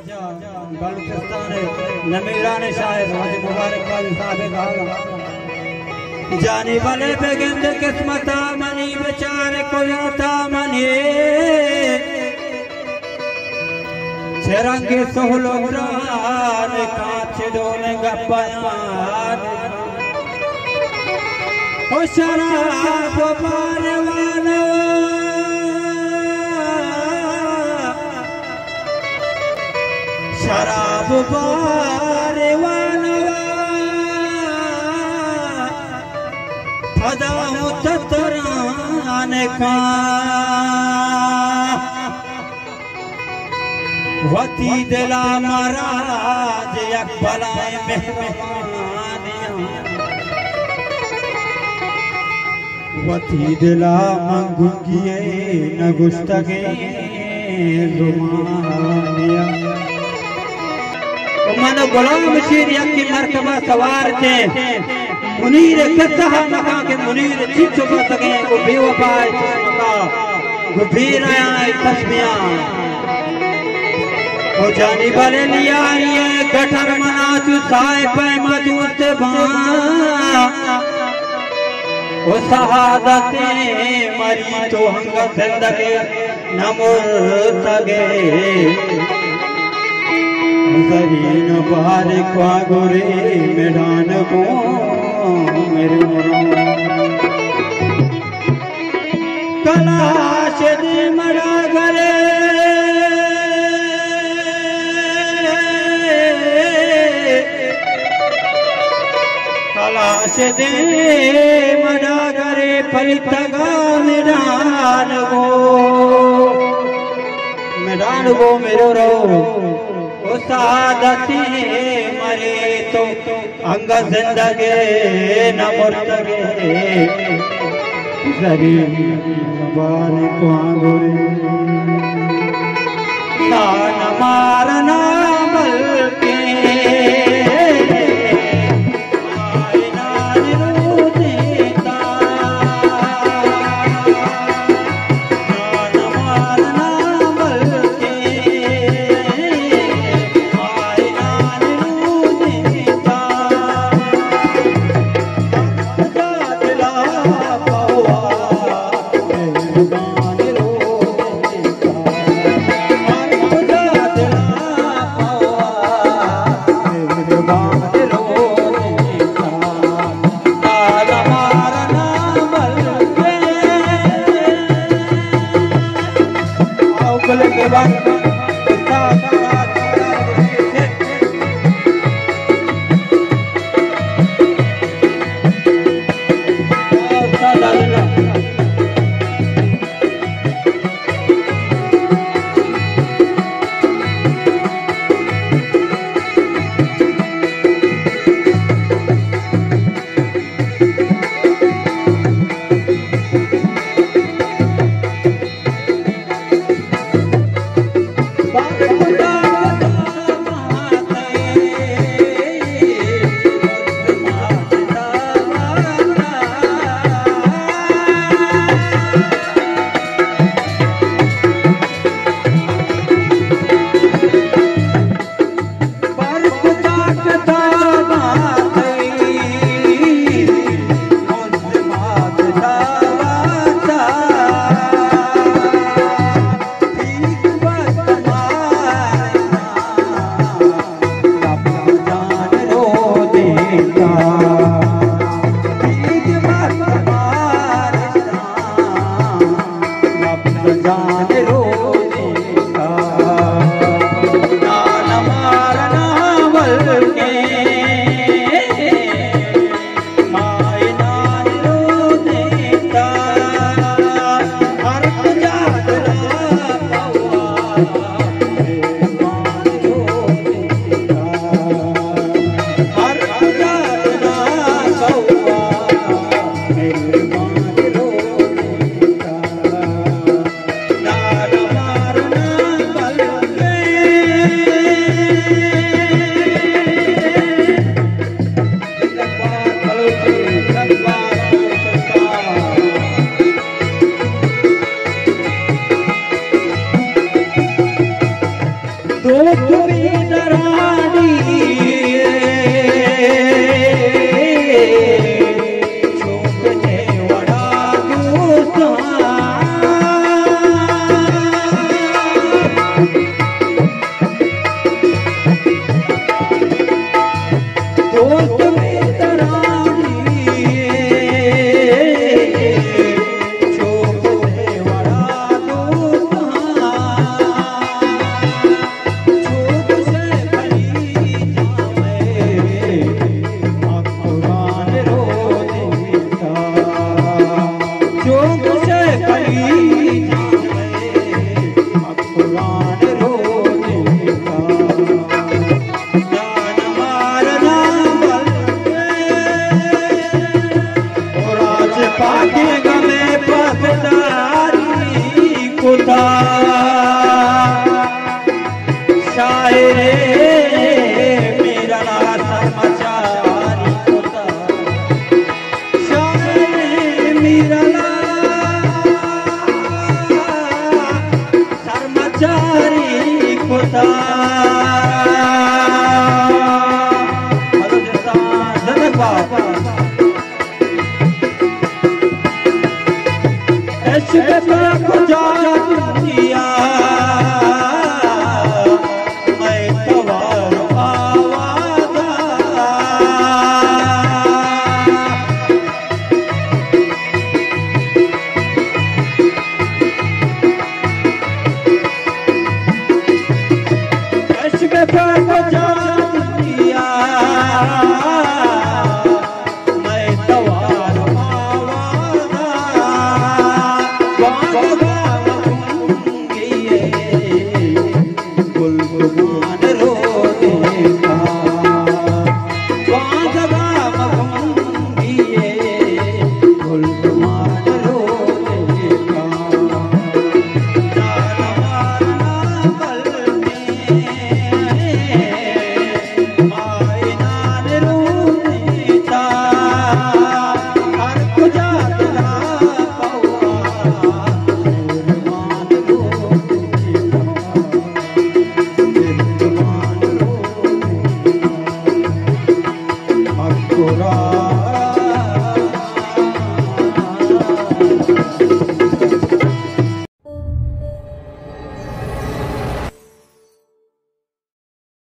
बलुचिस्तान नमीरान शायद जानी बेगंद किस्मता मनी बेचारे को आता मनी। छरंगे सोहलो रान कांच डोले गप्पायान ओ शराब पाने वाला। पाने वाला फदा का वती दिला महाराज अकबलाए मेहमान वती दिला मंगुंगिए न गुस्तगे रुमानिया मन गुलाम शीर की मरतबा सवार थे। मुनीर कहा मका के मुनीर चिचो को बेवफाए चश्मका गुबीर आया तस्मिया। ओ जानी वाले लिया ये गठर मना तू साए पे मजूत बा। ओ शहादते मरी तो हंग ज़िंदगी नमुर तगे जरीन बार क्वा गोरे मैदान को, मेरे कलाश मरा गले कलाश दे मरा गरे फलितगा मैदान गो मैदान गो मेरो रो ओ सादती मरे तो अंग जिंदगे न मुर्तगे जरी बार को आओ Ram